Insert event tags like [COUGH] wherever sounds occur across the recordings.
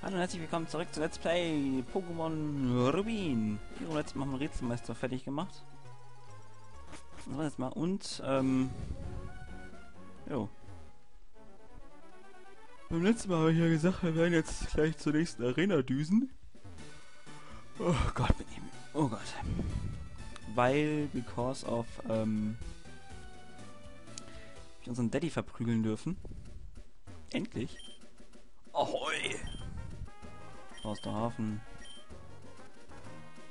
Hallo und herzlich willkommen zurück zu Let's Play Pokémon Rubin. Wir haben letztes Mal einen Rätselmeister fertig gemacht. Das war jetzt mal und, ähm, jo. Beim letzten Mal habe ich ja gesagt, wir werden jetzt gleich zur nächsten Arena düsen. Oh Gott, bin ich. Oh Gott. Weil, because of, ähm, wir unseren Daddy verprügeln dürfen. Endlich. Ahoi! Aus der Hafen.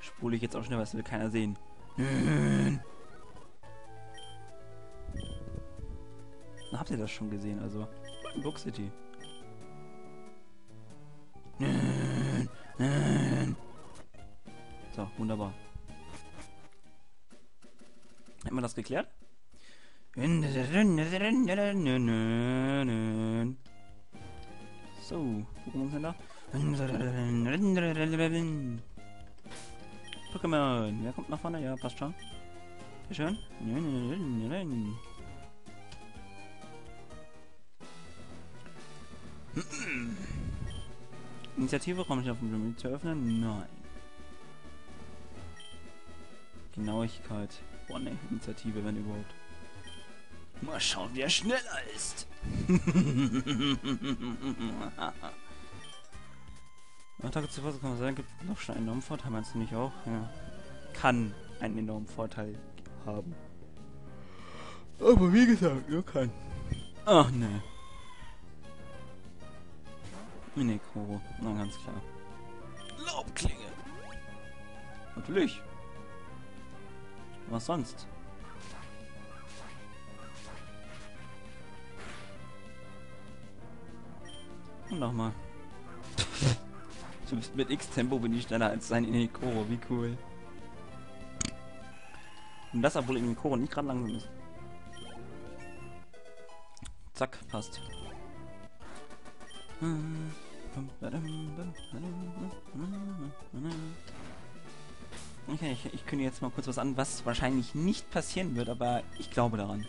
Spule ich jetzt auch schnell, was will keiner sehen. Na, habt ihr das schon gesehen? Also, Book City. So, wunderbar. Hätten wir das geklärt? So, Pokémon Center. Pokémon. Wer kommt nach vorne? Ja, passt schon. Sehr schön. Initiative Raumschiff zu öffnen? Nein. Genauigkeit. Boah, ne, Initiative, wenn überhaupt. Mal schauen, wer schneller ist. [LAUGHS] Attacke zuvor kann man sagen, gibt noch schon einen enormen Vorteil, meinst du nicht auch? Ja. Kann einen enormen Vorteil haben. Aber wie gesagt, nur kann. Ach ne. Minikoro, na ganz klar. Laubklinge. Natürlich. Was sonst? Und nochmal. Bist mit X-Tempo bin ich schneller als sein Inikoro, wie cool. Und das, obwohl Inikoro nicht gerade langsam ist. Zack, passt. Okay, ich, ich kündige jetzt mal kurz was an, was wahrscheinlich nicht passieren wird, aber ich glaube daran.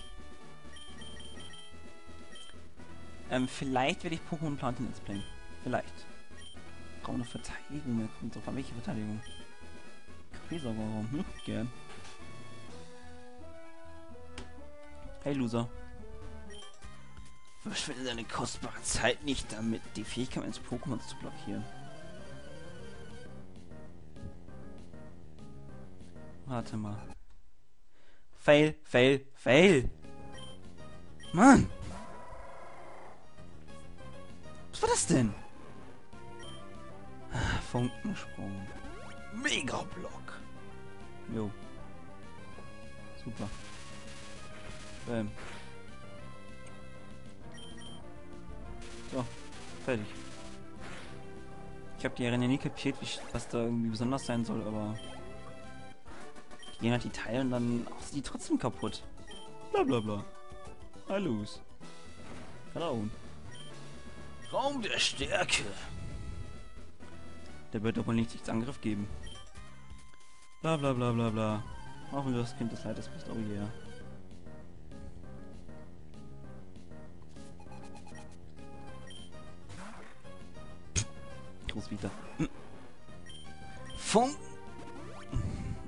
Ähm, vielleicht werde ich Pokémon Planten Let's Play. Vielleicht brauche eine Verteidigung. Mir kommt drauf welche Verteidigung. Kaffeesaugerraum. Hm, gern. Hey, Loser. Verschwende deine kostbare Zeit nicht damit, die Fähigkeit eines Pokémons zu blockieren. Warte mal. Fail, fail, fail! Mann! Was war das denn? Funkensprung. Mega-Block. Jo. Super. Bam. So, fertig. Ich habe die Arena nie kapiert, was da irgendwie besonders sein soll, aber... Die gehen halt die Teile und dann auch die trotzdem kaputt. Bla bla bla. I lose. Hello. Raum der Stärke. Der wird doch wohl nichts Angriff geben. Bla bla bla bla bla. Wenn du das Kind des Leides bist, oh yeah. Groß wieder. Funk!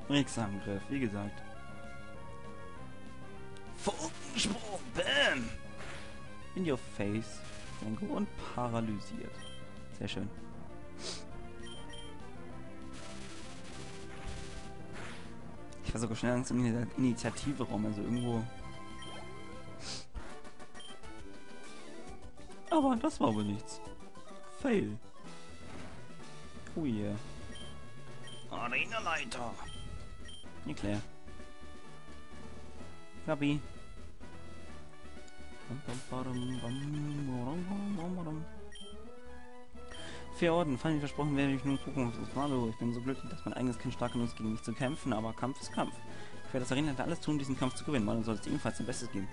Nix Angriff, wie gesagt. Funkensprung, bam! In your face. und paralysiert. Sehr schön. Ich war sogar schnell langsam in der Initiative-Raum, also irgendwo. Aber das war wohl nichts. Fail. Oh yeah. Arena-Leiter. Eclair. Gabi. Vier Orden, fallen versprochen werde ich nun Pokémon Hallo, ich bin so glücklich, dass mein eigenes Kind stark genug ist, gegen mich zu kämpfen, aber Kampf ist Kampf. Ich werde das Arena alles tun, diesen Kampf zu gewinnen. Man sollte ebenfalls sein Bestes geben.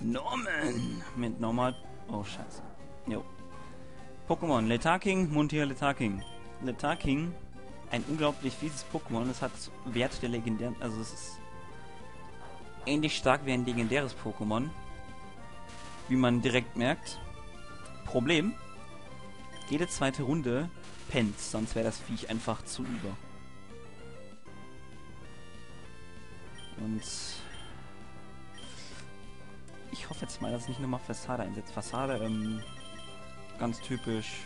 Norman! Mit normal... Oh, scheiße. Jo. Pokémon. Letarking, Montier Letarking. Letarking ein unglaublich fieses Pokémon. Es hat Wert der legendären, also es ist ähnlich stark wie ein legendäres Pokémon. wie man direkt merkt. Problem, jede zweite Runde pennt, sonst wäre das Viech einfach zu über. Und ich hoffe jetzt mal, dass es nicht nochmal Fassade einsetzt. Fassade, ähm, ganz typisch.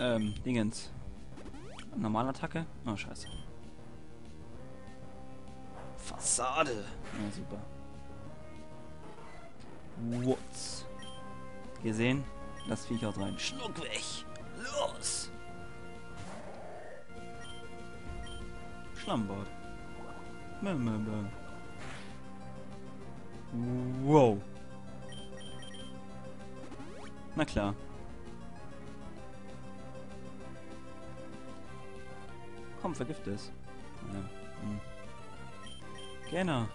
Ähm, Dingens. Normalattacke? Oh, scheiße. Fassade. Ja, super. What's? Gesehen? Das Viech haut rein. Schluck weg! Los! Schlammbord. Wow. Na klar. Komm, vergift es. Ja. Hm. Gerne.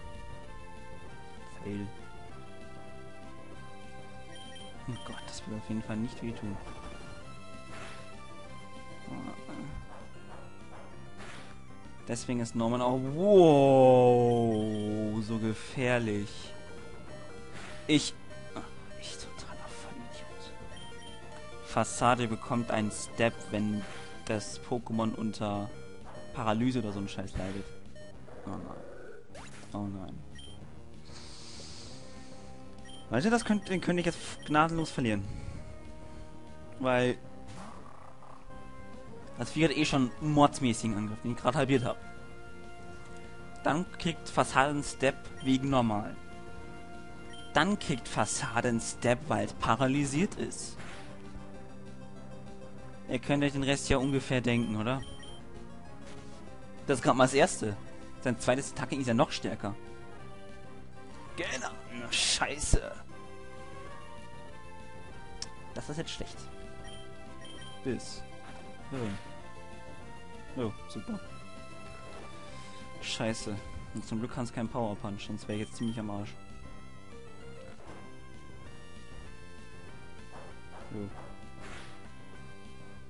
Fail. Oh Gott, das wird auf jeden Fall nicht wehtun. Deswegen ist Norman auch... Wow, so gefährlich. Ich... Ach, ich totaler Vollidiot. Fassade bekommt einen Step, wenn das Pokémon unter Paralyse oder so ein Scheiß leidet. Oh nein. Oh nein. Weißt du, das könnt, den könnte ich jetzt gnadenlos verlieren. Weil... Das Vieh hat eh schon einen mordsmäßigen Angriff, den ich gerade halbiert habe. Dann kriegt Fassaden Step wegen normal. Dann kriegt Fassaden Step, weil es paralysiert ist. Ihr könnt euch den Rest ja ungefähr denken, oder? Das ist gerade mal das erste. Sein zweites Attacking ist ja noch stärker. Genau. Scheiße. Das ist jetzt schlecht. Bis. Oh, oh super. Scheiße. Und zum Glück kann es kein Power Punch, sonst wäre ich jetzt ziemlich am Arsch. Oh.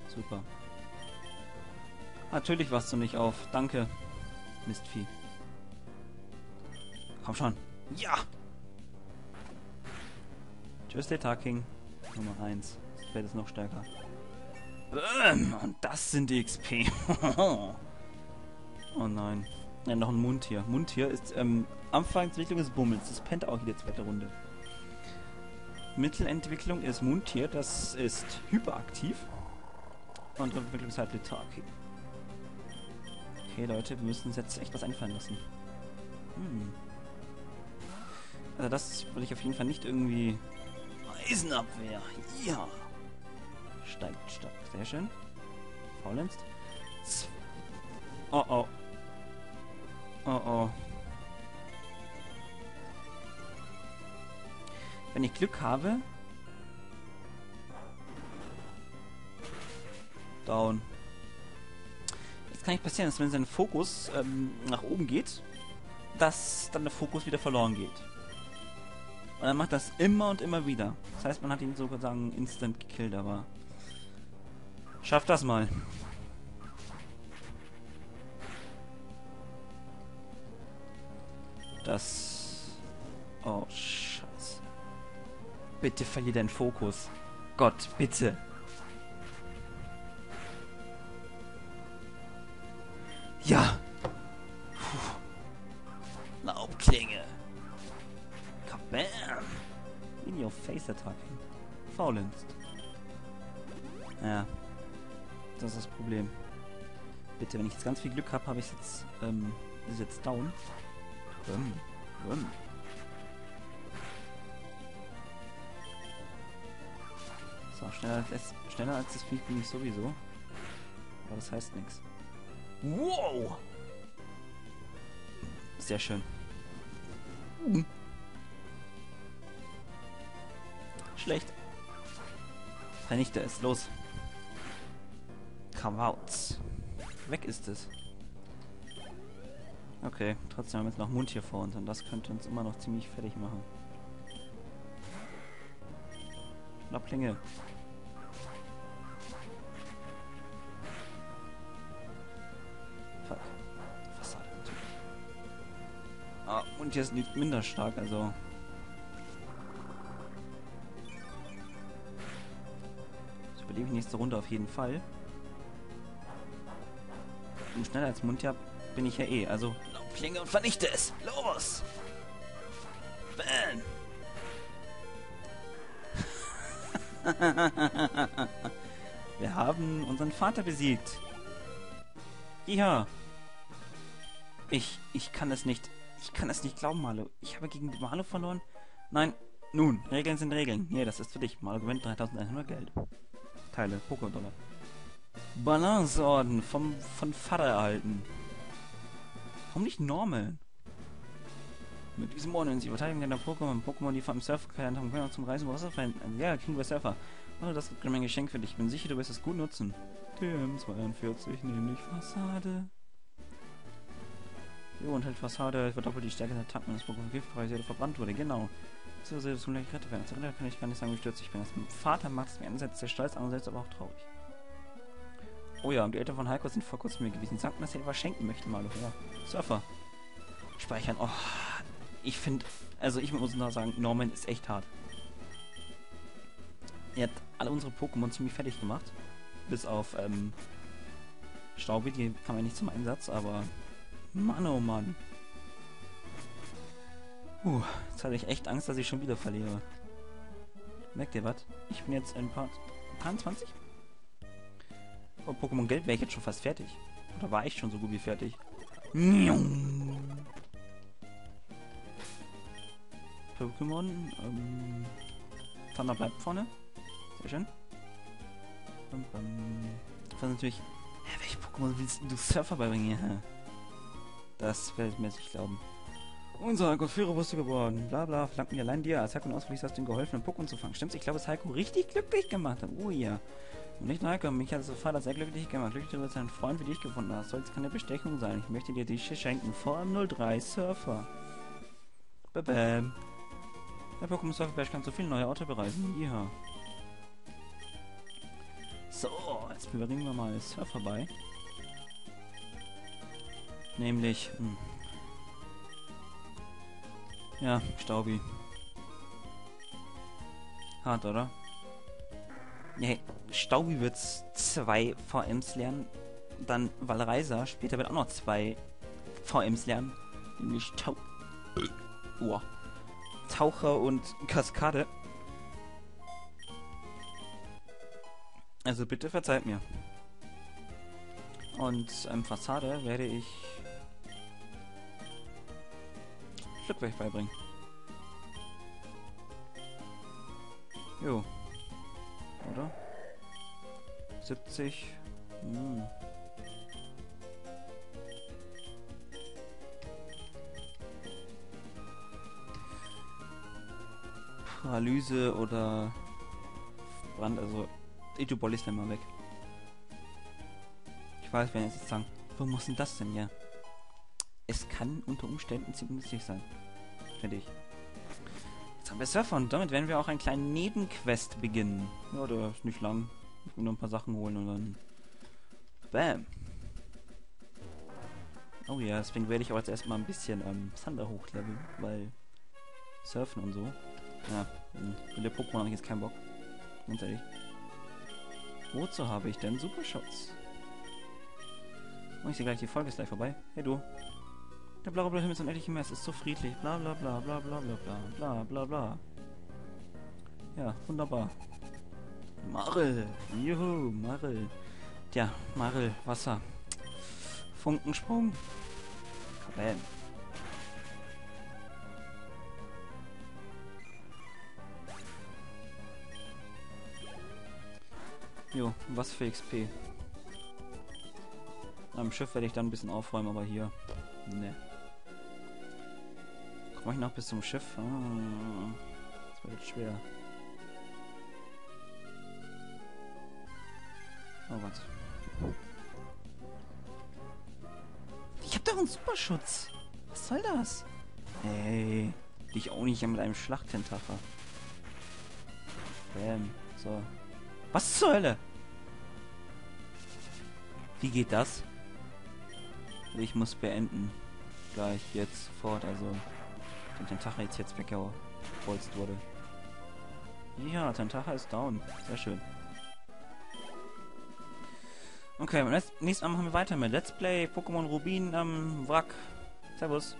Super. Natürlich wachst du nicht auf. Danke. Mistvieh. Komm schon. Ja! Tschüss, der. Nummer 1. Das Feld ist noch stärker. Bäm! Und das sind die XP. [LAUGHS] oh nein. Ja, noch ein Mundtier. Mundtier ist ähm, Anfangsentwicklung des Bummels. Das pennt auch jede zweite Runde. Mittelentwicklung ist Mundtier. Das ist hyperaktiv. Und Entwicklung ist halt Lethargie. Okay, Leute, wir müssen uns jetzt echt was einfallen lassen. Hm. Also das würde ich auf jeden Fall nicht irgendwie... Eisenabwehr, ja. Steigt stark, sehr schön. Faulenzt. Oh oh. Oh oh. Wenn ich Glück habe... Down kann nicht passieren, dass wenn sein Fokus ähm, nach oben geht, dass dann der Fokus wieder verloren geht. Und er macht das immer und immer wieder. Das heißt, man hat ihn sozusagen instant gekillt, aber... Schafft das mal. Das... Oh, scheiße. Bitte verlier deinen Fokus. Gott, bitte. Ja. Puh. Laubklinge. Kabam. In your face attacking. Faulenzt. Ja. Das ist das Problem. Bitte, wenn ich jetzt ganz viel Glück habe, habe ich jetzt, ähm, ist jetzt down. Bum, bum. So, schneller als, schneller als das Vieh bin ich sowieso. Aber das heißt nichts. Wow! Sehr schön. Hm. Schlecht. Vernichte es. Los. Out. Weg ist es. Okay, trotzdem haben wir jetzt noch Mund hier vor uns und das könnte uns immer noch ziemlich fertig machen. Schnapplinge. Und jetzt liegt minder stark, also. Ich überlebe die nächste Runde auf jeden Fall. Und schneller als Mundja bin ich ja eh, also. Klinge und vernichte es! Los! Bam! [LAUGHS] Wir haben unseren Vater besiegt. Ja. Ich, ich kann es nicht. Ich kann es nicht glauben, Malo. Ich habe gegen Malo verloren. Nein. Nun, Regeln sind Regeln. Nee, das ist für dich. Malo gewinnt 3100 Geld. Teile, Pokédollar. Balanceorden vom von Vater erhalten. Warum nicht Normal? Mit diesem Orden, sie verteidigen deiner Pokémon, Pokémon, die vom Surfer gelernt haben, können auch zum Reisen Wasser verwenden. Ja, King by Surfer. Oh, das ist mein Geschenk für dich. Ich bin sicher, du wirst es gut nutzen. TM42, nämlich Fassade. Jo, und halt Fassade verdoppelt die Stärke der Attacken, das Pokémon giftfrei oder verbrannt wurde. Genau. So sehr zum gleich gerettet werden. Zu kann ich gar nicht sagen, wie stürzt ich bin. Das Vater macht es mir einerseits sehr stolz, andererseits aber auch traurig. Oh ja, und die Eltern von Heiko sind vor kurzem mir gewesen. Sagten, dass er etwas schenken möchte, mal. Ja. Surfer. Speichern. Oh, ich finde, also ich muss noch sagen, Norman ist echt hart. Er hat alle unsere Pokémon ziemlich fertig gemacht. Bis auf ähm, Staubi, die kam ja nicht zum Einsatz, aber Mann oh Mann. Uh, jetzt hatte ich echt Angst, dass ich schon wieder verliere. Merkt ihr was? Ich bin jetzt in Part 23? Oh, Pokémon Geld wäre ich jetzt schon fast fertig. Oder war ich schon so gut wie fertig? Pokémon. Ähm, Thunder bleibt vorne. Sehr schön. Ähm, das ist natürlich. Hä, welche Pokémon willst du Surfer beibringen? Ja. Das werde mir nicht glauben. Unser Alkoführer wusste geworden. Bla bla, flanken allein dir. Als Heiko ausfließt, hast du ihm geholfen, einen Pokémon zu fangen. Stimmt's? Ich glaube, dass Heiko richtig glücklich gemacht hat. Oh ja. Und nicht nur Heiko, mich hat Vater sehr glücklich gemacht. Glücklich dass er einen Freund wie dich gefunden hast. Soll jetzt keine Bestechung sein. Ich möchte dir dich schenken. Vor allem 03 Surfer. Bam. Der Pokémon Surfer Bash kann so viele neue Orte bereisen. Ja. So, jetzt bringen wir mal Surfer bei. Nämlich. Hm. Ja, Staubi. Hart, oder? Nee, Staubi wird zwei VMs lernen. Dann Valreiser später wird auch noch zwei VMs lernen. Nämlich Tau oh. Taucher und Kaskade. Also bitte verzeiht mir. Und ähm, Fassade werde ich Stückwerk beibringen. Jo. Oder? 70. Hm. Paralyse oder Brand, also Etobolli ist dann mal weg. Ich weiß, wenn jetzt sagen, wo muss denn das denn ja? Es kann unter Umständen ziemlich nützlich sein. Finde ich. Jetzt haben wir Surfer und damit werden wir auch einen kleinen Nebenquest beginnen. Ja, der ist nicht lang. Ich will nur ein paar Sachen holen und dann... Bam. Oh ja, deswegen werde ich auch jetzt erstmal ein bisschen ähm, Thunder hochleveln, weil Surfen und so. Ja, in der Pokémon habe ich jetzt keinen Bock. Ganz ehrlich. Wozu habe ich denn Superschutz? Oh, ich sehe gleich, die Folge ist gleich vorbei. Hey du. Der blaue Himmel ist unendlich im Meer, es ist so friedlich. Bla bla bla bla bla bla bla bla bla bla. Ja, wunderbar. Marel. Juhu, Marel. Tja, Marel, Wasser. Funkensprung. Kabam. Jo, was für XP. Am Schiff werde ich dann ein bisschen aufräumen, aber hier. Ne. Komme ich noch bis zum Schiff? Ah, das wird schwer. Oh Gott. Ich hab doch einen Superschutz. Was soll das? Ey, dich auch nicht mit einem Schlachttentacher. Bam. So. Was zur Hölle? Wie geht das? Ich muss beenden. gleich jetzt sofort, also den Tentacha jetzt jetzt weggeholzt wurde. Ja, Tentacha ist down. Sehr schön. Okay, beim nächsten Mal machen wir weiter mit Let's Play Pokémon Rubin am Wrack. Servus.